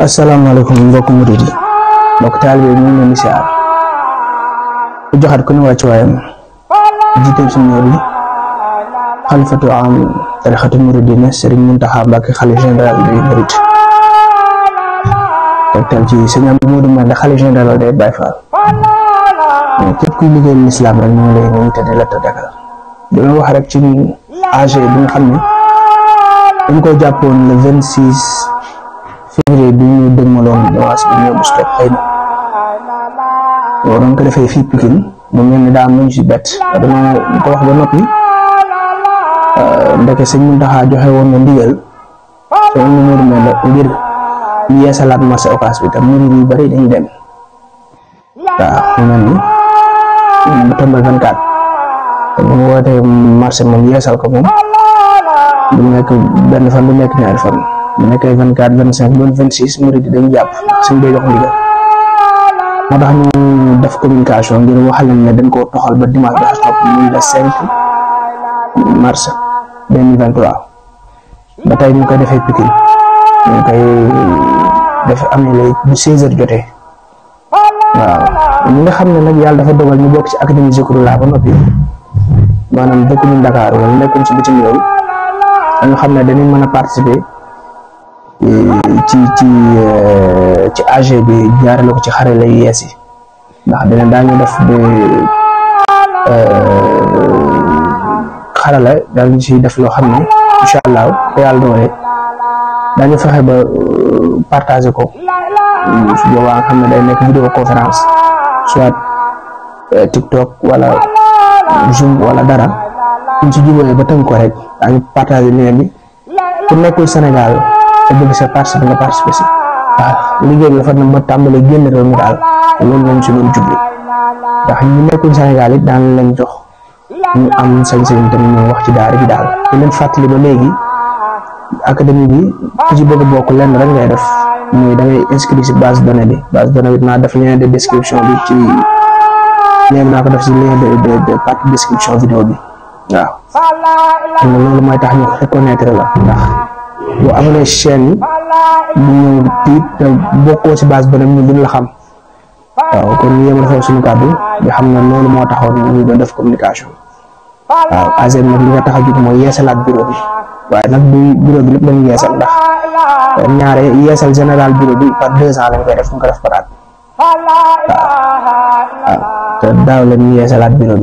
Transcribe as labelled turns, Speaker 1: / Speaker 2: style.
Speaker 1: asalaamaaleykum mbokk murid yi mbokk taalibe yi ñu ngi leen di siyaar ku joxaat ko ni wàccu waayam jiital ci ñëw bi xalifatu am tarixatu muridina sëriñ Muntaxa Mbàkke xalif général bi murid tegtal ci sëñ am Moodu Mbàkke xalif général day Baay Faal képp kuy liggéeyal lislaam rek ñu ngi lay nuyu te di la tëddakal dina wax rek ci AG bi nga xam ne dañ ko jàppoon le vingt six février bi ñu dëgmaloon dimanche bi ñëw stop xëy na loolu dañ ko defee fii Pikine mu mel ni daa am lu ñu si bett dama ko wax ba noppi ndeke sëñ Mountakha joxe woon na ndigal soo ñu mën a ngir ñu yeesalaat marché Ocass bi tam murid yu bari dañu dem. waaw mu mel ni ba tombal 24 te bu ñu wootee marché moom yeesal ko moom du nekk benn fan du nekk ñaari fan bu nekkee 24 25 ba 26 murid yi dañu jàpp suñ dee jox ndigal moo tax ñu def communication ngir wax leen ne dañ koo toxal ba dimanche bi topp muy le 5 mars 2023 ba tey ñu koy defee Pikine ñu koy def amee lay bu 16 heures jotee. waaw ñi nga xam ne nag yàlla dafa dogal ñu bokk ci académie Zikroulah ba noppi maanaam dëkkuñu Dakar wala nekkuñ ci bitim réew dañu xam ne dañuy mën a participer ci ci ci AG bi jaarale ko ci xarala yu yees yi ndax dina daañu def de xarala daal ñu ciy def loo xam ne incha allah te yàlla doole daañu fexe ba euh, partager ko su boobaa nga xam ne day nekk vidéo conférence soit euh, TikTok wala Zoom wala dara ñu ci jubóoyee ba tënk ko rek daañu partager lien bi ku nekkul Sénégal te bëgg sa participer nga participer si waaw liggéey bi dafa dem ba tàmbali génn réew mi daal loolu lañ ci doon jublu ndax ñu nekkul Sénégal it daan lañ jox. ñu am sañ-sañ tam ñoo wax ci daara ji daal di leen fàttali ba léegi académie bi ku ci bëgg a bokk lenn rek ngay def mooy da ngay inscrire si base donnée bi base donnée bi naa def lien de description bi ci lien bi naa ko def si lien de de de partie description vidéo bi waaw xam nga loolu mooy tax ñu reconnaître la ndax boo amalee chaîne yi bu ñëw tiit te bokkoo si base donnée bi ñu duñ la xam waaw kon ñu yemal foofu suñu kàddu ñu xam ne loolu moo taxoon ñu doon def communication waaw AGM nag li nga tax a jóg mooy yeesalaat bureau bi waaye nag bu bureau bi lépp dañuy yeesal ndax ñaare yeesal général bureau bi par deux ans lañ koy def ñu ko def par at waaw waaw te daaw la ñuy yeesalaat bureau bi.